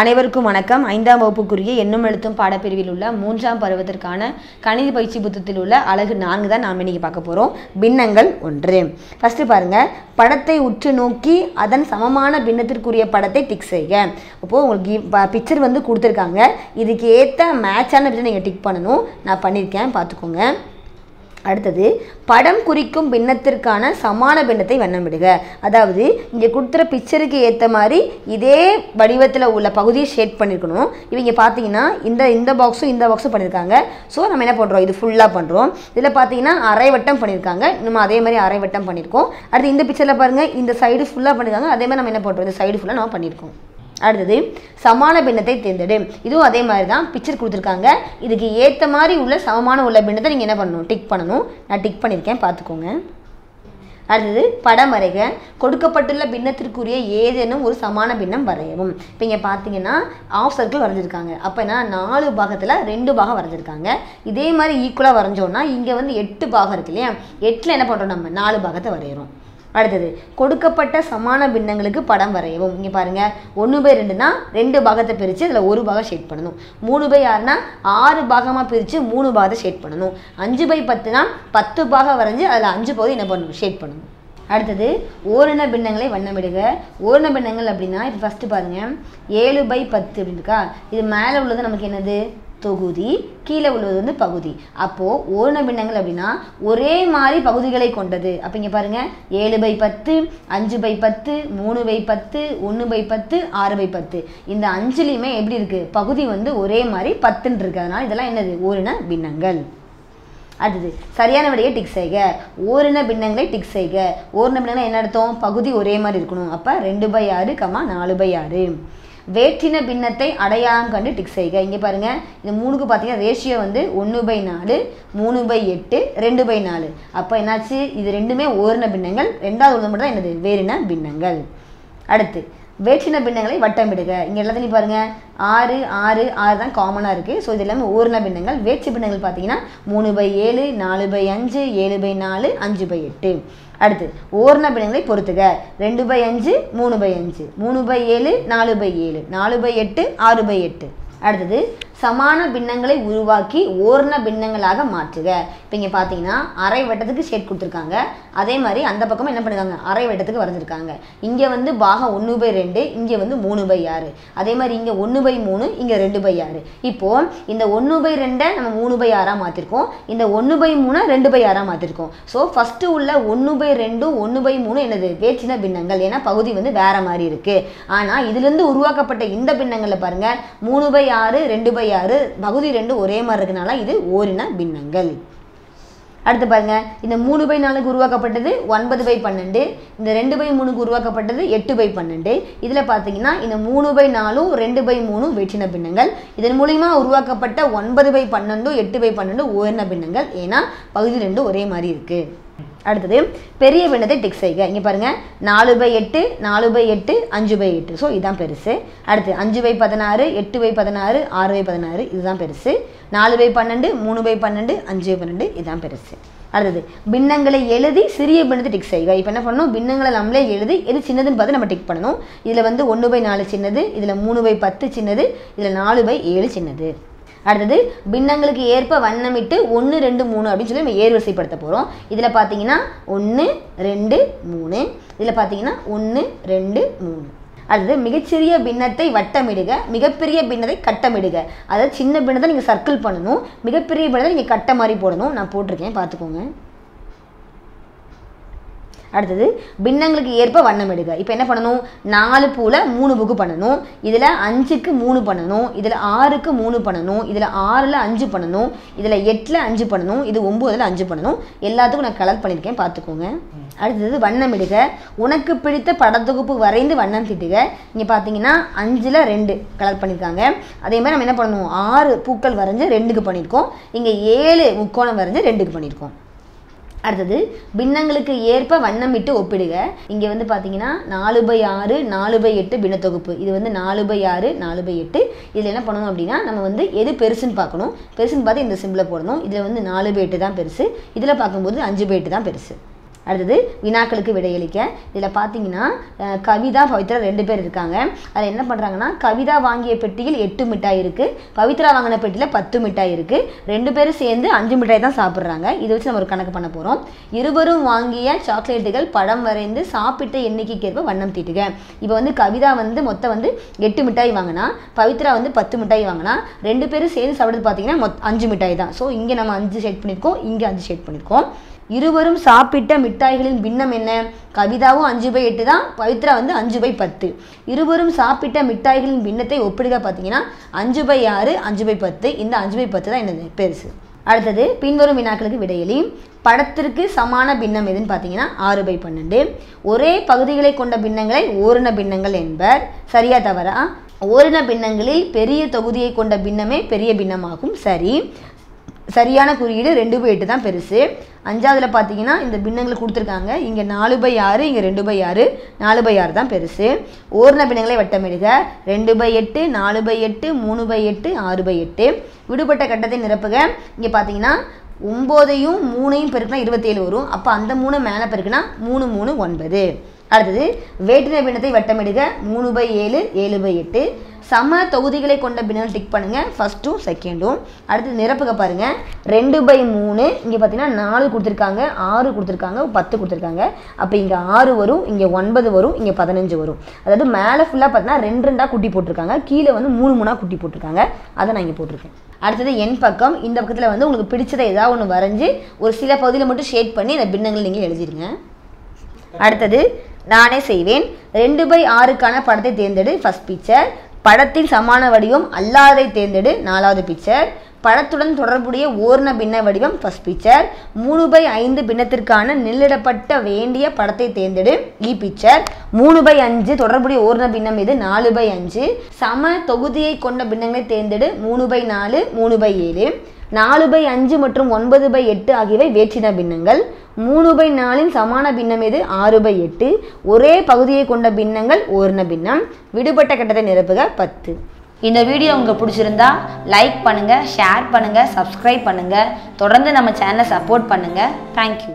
அனைவருக்கும் வணக்கம். ஐந்தாம் வகுப்புக்குரிய எண்ணும் எழுத்தும் பாடப்பிரிவில் உள்ள மூன்றாம் பருவத்திற்கான கணித பயிற்சி புத்தகத்தில் உள்ள அழகு நான்கு தான் நாம் இன்னைக்கு பார்க்க போகிறோம் பின்னங்கள் ஒன்று. ஃபஸ்ட்டு பாருங்க. படத்தை உற்று நோக்கி அதன் சமமான பின்னத்திற்குரிய படத்தை டிக் செய்க. அப்போது உங்களுக்கு பிக்சர் வந்து கொடுத்துருக்காங்க. இதுக்கு ஏற்ற மேட்சான பிக்சர் நீங்கள் டிக் பண்ணணும். நான் பண்ணியிருக்கேன். பார்த்துக்கோங்க. அடுத்தது படம் குறிக்கும் பின்னத்திற்கான சமான பின்னத்தை வண்ணமிடுக அதாவது இங்கே கொடுத்துற பிக்சருக்கு ஏற்ற மாதிரி இதே வடிவத்தில் உள்ள பகுதியை ஷேட் பண்ணியிருக்கணும் இவங்க பார்த்தீங்கன்னா இந்த இந்த பாக்ஸும் இந்த பாக்ஸும் பண்ணியிருக்காங்க ஸோ நம்ம என்ன பண்ணுறோம் இது ஃபுல்லாக பண்ணுறோம் இதில் பார்த்தீங்கன்னா அரை வட்டம் பண்ணியிருக்காங்க நம்ம அதே மாதிரி அரை வட்டம் பண்ணியிருக்கோம் அடுத்து இந்த பிக்சரில் பாருங்கள் இந்த சைடு ஃபுல்லாக பண்ணியிருக்காங்க அதே மாதிரி நம்ம என்ன பண்ணுறோம் இந்த சைடு ஃபுல்லாக நம்ம பண்ணியிருக்கோம் அடுத்தது சமான பின்னத்தை தேர்ந்தெடு. இதுவும் அதே மாதிரி தான் பிக்சர் கொடுத்துருக்காங்க. இதுக்கு ஏற்ற மாதிரி உள்ள சமமான உள்ள பின்னத்தை நீங்கள் என்ன பண்ணணும்? டிக் பண்ணணும். நான் டிக் பண்ணியிருக்கேன் பார்த்துக்கோங்க. அடுத்தது படம் வரைக. கொடுக்கப்பட்டுள்ள பின்னத்திற்குரிய ஏதேனும் ஒரு சமான பின்னம் வரையவும். இப்போ இங்கே பார்த்தீங்கன்னா ஆஃப் சர்க்கிள் வரைஞ்சிருக்காங்க. அப்போ என்ன? நாலு பாகத்தில் ரெண்டு பாகம் வரைஞ்சிருக்காங்க. இதே மாதிரி ஈக்குவலாக வரைஞ்சோன்னா இங்கே வந்து எட்டு பாகம் இருக்கு இல்லையா? எட்டில் என்ன பண்ணுறோம் நம்ம? நாலு பாகத்தை வரைகிறோம் அடுத்தது கொடுக்கப்பட்ட சமான பின்னங்களுக்கு படம் வரையவும். இங்கே பாருங்கள் ஒன்று பை ரெண்டுனா ரெண்டு பாகத்தை பிரித்து அதில் ஒரு பாகம் ஷேட் பண்ணணும். மூணு பை ஆறுனா ஆறு பாகமாக பிரித்து மூணு பாகத்தை ஷேட் பண்ணணும். அஞ்சு பை பத்துனா பத்து பாகம் வரைஞ்சி அதில் அஞ்சு பகுதி என்ன பண்ணணும்? ஷேட் பண்ணணும். அடுத்தது ஓரின பின்னங்களை வண்ணமிடுக. ஓரின பின்னங்கள் அப்படின்னா இப்போ ஃபஸ்ட்டு பாருங்கள் ஏழு பை பத்து அப்படின்னு இருக்கா? இது மேலே உள்ளது நமக்கு என்னது? தொகுதி கீழே உள்ளது வந்து பகுதி. அப்போது ஓரின பின்னங்கள் அப்படின்னா ஒரே மாதிரி பகுதிகளை கொண்டது. அப்போ இங்கே பாருங்கள் ஏழு பை பத்து அஞ்சு பை பத்து மூணு பை பத்து ஒன்று பை பத்து ஆறு பை பத்து. இந்த அஞ்சுலேயுமே எப்படி இருக்குது பகுதி வந்து ஒரே மாதிரி பத்துன்னு இருக்கு. அதனால் இதெல்லாம் என்னது? ஓரின பின்னங்கள். அடுத்தது சரியான விடையை டிக் செய்க. ஓரின பின்னங்களை டிக் செய்க. ஓரின பின்னங்கள் என்ன அர்த்தம்? பகுதி ஒரே மாதிரி இருக்கணும். அப்போ ரெண்டு பை ஆறு கம்மா நாலு பை ஆறு. வேற்றின பின்னத்தை அடையாளம் கண்டு டிக் செய்க. இங்கே பாருங்கள் இந்த மூணுக்கு பார்த்தீங்கன்னா ரேஷியோ வந்து ஒன்று பை நாலு மூணு பை எட்டு ரெண்டு பை நாலு. அப்போ என்னாச்சு? இது ரெண்டுமே ஓரின பின்னங்கள் ரெண்டாவது உள்ளது மட்டும் தான் என்னது? வேறின பின்னங்கள். அடுத்து வேற்றின பின்னங்களை வட்டமிடுக இங்கே எல்லாத்துலையும் பாருங்கள் ஆறு ஆறு ஆறு தான் காமனாக இருக்குது ஸோ இது எல்லாமே ஓரின பின்னங்கள். வேற்று பின்னங்கள் பார்த்தீங்கன்னா மூணு பை ஏழு நாலு பை அஞ்சு ஏழு பை நாலு அஞ்சு பை எட்டு. அடுத்து ஓர்ண பின்னங்களை பொறுத்துக. ரெண்டு பை அஞ்சு மூணு பை அஞ்சு. மூணு பை ஏழு நாலு பை ஏழு. நாலு பை எட்டு ஆறு பை எட்டு. அடுத்தது சமான பின்னங்களை உருவாக்கி ஓரண பின்னங்களாக மாற்றுக. இப்போ இங்கே பார்த்தீங்கன்னா அரை வட்டத்துக்கு ஷேட் கொடுத்துருக்காங்க. அதே மாதிரி அந்த பக்கமும் என்ன பண்ணிருக்காங்க? அரை வட்டத்துக்கு வரைஞ்சிருக்காங்க. இங்கே வந்து பாகம் ஒன்று பை ரெண்டு இங்கே வந்து மூணு பை ஆறு. அதே மாதிரி இங்கே ஒன்று பை மூணு இங்கே ரெண்டு பை ஆறு. இப்போது இந்த ஒன்று பை ரெண்டை நம்ம மூணு பை ஆறாக மாற்றிருக்கோம் இந்த ஒன்று பை மூணை ரெண்டு பை ஆறாக மாற்றிருக்கோம் ஸோ ஃபஸ்ட்டு உள்ள ஒன்று பை ரெண்டும் ஒன்று பை மூணு என்னது? வேற்றின பின்னங்கள். ஏன்னா பகுதி வந்து வேறு மாதிரி இருக்குது ஆனால் இதுலேருந்து உருவாக்கப்பட்ட இந்த பின்னங்களை பாருங்கள் மூணு பை ஆறு ரெண்டு பை ஆறு பகுதி ரெண்டு ஒரே மாதிரி இருக்கனால இது ஓரின பின்னங்கள். அடுத்து பாருங்க இந்த மூணு பை நாலுக்கு உருவாக்கப்பட்டது ஒன்பது பை பன்னெண்டு இந்த ரெண்டு பை மூணுக்கு உருவாக்கப்பட்டது எட்டு பை பன்னெண்டு. இதில் பார்த்தீங்கன்னா இந்த மூணு பை நாலும் ரெண்டு பை மூணும் வெற்றின பின்னங்கள். இதன் மூலிமா உருவாக்கப்பட்ட ஒன்பது பை பன்னெண்டும் எட்டு பை பன்னெண்டும் ஓரின பின்னங்கள். ஏன்னா பகுதி ரெண்டும் ஒரே மாதிரி இருக்குது அடுத்தது பெரிய பின்னத்தை டிக் செய்க. இங்கே பாருங்கள் நாலு பை எட்டு நாலு பை எட்டு அஞ்சு பை எட்டு. ஸோ இதுதான் பெருசு. அடுத்து அஞ்சு பை பதினாறு எட்டு பை பதினாறு ஆறு பை பதினாறு இதுதான் பெருசு. நாலு பை பன்னெண்டு மூணு பை பன்னெண்டு அஞ்சு பை பன்னெண்டு இதுதான் பெருசு. அடுத்தது பின்னங்களை எழுதி சிறிய பின்னத்தை டிக் செய்க. இப்போ என்ன பண்ணணும்? பின்னங்களை நம்மளே எழுதி எது சின்னதுன்னு பார்த்து நம்ம டிக் பண்ணணும். இதில் வந்து ஒன்று பை நாலு சின்னது இதில் மூணு பை பத்து சின்னது இதில் நாலு பை ஏழு சின்னது. அடுத்தது பின்னங்களுக்கு ஏற்ப வண்ணமிட்டு ஒன்று ரெண்டு மூணு அப்படின்னு சொல்லி நம்ம ஏர்வரிசைப்படுத்த போகிறோம் இதில் பார்த்தீங்கன்னா ஒன்று ரெண்டு மூணு. இதில் பார்த்தீங்கன்னா ஒன்று ரெண்டு மூணு. அடுத்தது மிகச்சிறிய பின்னத்தை வட்டமிடுக மிகப்பெரிய பின்னத்தை கட்டமிடுக. அதாவது சின்ன பின்னத்தை நீங்கள் சர்க்கிள் பண்ணணும் மிகப்பெரிய பின்னத்தை நீங்கள் கட்ட மாதிரி போடணும். நான் போட்டிருக்கேன் பார்த்துக்கோங்க. அடுத்தது பின்னங்களுக்கு ஏற்ப வண்ணம் எடுக்க இப்போ என்ன பண்ணணும்? நாலு பூவில் மூணு புக்கு பண்ணணும். இதில் அஞ்சுக்கு மூணு பண்ணணும். இதில் ஆறுக்கு மூணு பண்ணணும். இதில் ஆறில் அஞ்சு பண்ணணும். இதில் எட்டில் அஞ்சு பண்ணணும். இது ஒம்போதில் அஞ்சு பண்ணணும். எல்லாத்துக்கும் நான் கலர் பண்ணியிருக்கேன். பார்த்துக்கோங்க. அடுத்தது வண்ணமிடுக உனக்கு பிடித்த படத்தொகுப்பு வரைந்து வண்ணம் திட்டுக. இங்கே பார்த்தீங்கன்னா அஞ்சில் ரெண்டு கலர் பண்ணியிருக்காங்க. அதே மாதிரி நம்ம என்ன பண்ணணும்? ஆறு பூக்கள் வரைஞ்சி ரெண்டுக்கு பண்ணியிருக்கோம். இங்கே ஏழு முக்கோணம் வரைஞ்சி ரெண்டுக்கு பண்ணியிருக்கோம். அடுத்தது பின்னங்களுக்கு ஏற்ப வண்ணமிட்டு ஒப்பிடுக. இங்கே வந்து பார்த்தீங்கன்னா நாலு பை ஆறு நாலு பை எட்டு பின்னத்தொகுப்பு. இது வந்து நாலு பை ஆறு நாலு பை எட்டு. இதில் என்ன பண்ணணும் அப்படின்னா நம்ம வந்து எது பெருசுன்னு பார்க்கணும். பெருசுன்னு பார்த்து இந்த சிம்பிளை போடணும். இதில் வந்து நாலு பை எட்டு தான் பெருசு. இதில் பார்க்கும்போது அஞ்சு பை எட்டு தான் பெருசு. அடுத்தது வினாக்களுக்கு விடையளிக்க. இதில் பார்த்தீங்கன்னா கவிதா பவித்ரா ரெண்டு பேர் இருக்காங்க. அதில் என்ன பண்ணுறாங்கன்னா கவிதா வாங்கிய பெட்டியில் எட்டு மிட்டாய் இருக்குது பவித்ரா வாங்கின பெட்டியில் பத்து மிட்டாய் இருக்குது ரெண்டு பேரும் சேர்ந்து அஞ்சு மிட்டாய் தான் சாப்பிட்றாங்க. இதை வச்சு நம்ம ஒரு கணக்கு பண்ண போகிறோம் இருவரும் வாங்கிய சாக்லேட்டுகள் படம் வரைந்து சாப்பிட்ட எண்ணிக்கைக்கேற்ப வண்ணம் தீட்டுக. இப்போ வந்து கவிதா வந்து மொத்தம் வந்து எட்டு மிட்டாய் வாங்கினா பவித்ரா வந்து பத்து மிட்டாய் வாங்கினா ரெண்டு பேரும் சேர்ந்து சாப்பிடுறது பார்த்தீங்கன்னா மொத் அஞ்சு மிட்டாய் தான். ஸோ இங்கே நம்ம அஞ்சு ஷேட் பண்ணியிருக்கோம் இங்கே அஞ்சு ஷேட் பண்ணியிருக்கோம் இருவரும் சாப்பிட்ட மிட்டாய்களின் பின்னம் என்ன? கவிதாவும் அஞ்சு பை எட்டு தான் பவித்ரா வந்து அஞ்சு பை பத்து. இருவரும் சாப்பிட்ட மிட்டாய்களின் பின்னத்தை ஒப்பிடுக பார்த்தீங்கன்னா அஞ்சு பை ஆறு அஞ்சு பை பத்து. இந்த அஞ்சு பை பத்து தான் என்னது? பெருசு. அடுத்தது பின்வரும் வினாக்களுக்கு விடையளி படத்திற்கு சமான பின்னம் எதுன்னு பார்த்தீங்கன்னா ஆறு பை பன்னெண்டு. ஒரே பகுதிகளை கொண்ட பின்னங்களை ஓரின பின்னங்கள் என்பர். சரியா தவறா? ஓரின பின்னங்களில் பெரிய தொகுதியை கொண்ட பின்னமே பெரிய பின்னமாகும். சரி. சரியான குறியீடு ரெண்டு பை எட்டு தான் பெருசு. அஞ்சாவதுல பார்த்தீங்கன்னா இந்த பின்னங்களை கொடுத்துருக்காங்க. இங்கே நாலு பை ஆறு இங்கே ரெண்டு பை ஆறு நாலு பை ஆறு தான் பெருசு. ஓரின பின்னங்களை வட்டமிடுக. ரெண்டு பை எட்டு நாலு பை எட்டு மூணு பை எட்டு ஆறு பை எட்டு. விடுபட்ட கட்டத்தை நிரப்புக. இங்கே பார்த்தீங்கன்னா ஒம்போதையும் மூணையும் பெருக்கினா இருபத்தேழு வரும். அப்போ அந்த மூணு மேலே பெருக்கினா மூணு மூணு ஒன்பது. அடுத்தது வேற்றின பின்னத்தை வட்டமிடுக. மூணு பை ஏழு ஏழு பை எட்டு. சம தொகுதிகளை கொண்ட பின்னல் டிக் பண்ணுங்கள் ஃபஸ்ட்டும் செகண்டும் அடுத்து நிரப்புக பாருங்கள் ரெண்டு பை மூணு இங்கே பார்த்தீங்கன்னா நாலு கொடுத்துருக்காங்க. ஆறு கொடுத்துருக்காங்க. பத்து கொடுத்துருக்காங்க. அப்போ இங்கே ஆறு வரும் இங்கே ஒன்பது வரும் இங்கே பதினஞ்சு வரும். அதாவது மேலே ஃபுல்லாக பார்த்தீங்கன்னா ரெண்டு ரெண்டாக குட்டி போட்டிருக்காங்க. கீழே வந்து மூணு மூணாக குட்டி போட்டிருக்காங்க. அதை நான் இங்கே போட்டிருக்கேன். அடுத்தது என் பக்கம். இந்த பக்கத்தில் வந்து உங்களுக்கு பிடிச்சதை ஏதாவது ஒன்று வரைஞ்சி ஒரு சில பகுதியில் மட்டும் ஷேட் பண்ணி இந்த பின்னங்கள் நீங்கள் எழுதிருங்க அடுத்தது நானே செய்வேன். ரெண்டு பை ஆறுக்கான படத்தை தேர்ந்தெடு ஃபர்ஸ்ட் பிக்சர் படத்தின் சமான வடிவம் அல்லாததை தேர்ந்தெடு நாலாவது பிக்சர் படத்துடன் தொடர்புடைய ஓர்ண பின்ன வடிவம் ஃபஸ்ட் பிக்சர் மூணு பை ஐந்து பின்னத்திற்கான நெல்லிடப்பட்ட வேண்டிய படத்தை தேர்ந்தெடு e இ பிக்சர் மூணு பை அஞ்சு தொடர்புடைய ஓர்ண பின்னம் இது நாலு பை அஞ்சு. சம தொகுதியை கொண்ட பின்னங்களை தேர்ந்தெடு மூணு பை நாலு மூணு பை ஏழு. நாலு பை அஞ்சு மற்றும் ஒன்பது பை எட்டு ஆகியவை வேற்றின பின்னங்கள். மூணு பை நாலின் சமான பின்னம் எது? ஆறு பை எட்டு. ஒரே பகுதியை கொண்ட பின்னங்கள் ஓர்ண பின்னம். விடுபட்ட கட்டத்தை நிரப்புக பத்து. இந்த வீடியோ உங்களுக்கு பிடிச்சிருந்தா லைக் பண்ணுங்கள் ஷேர் பண்ணுங்கள் சப்ஸ்கிரைப் பண்ணுங்கள் தொடர்ந்து நம்ம சேனலை சப்போர்ட் பண்ணுங்கள் தேங்க்யூ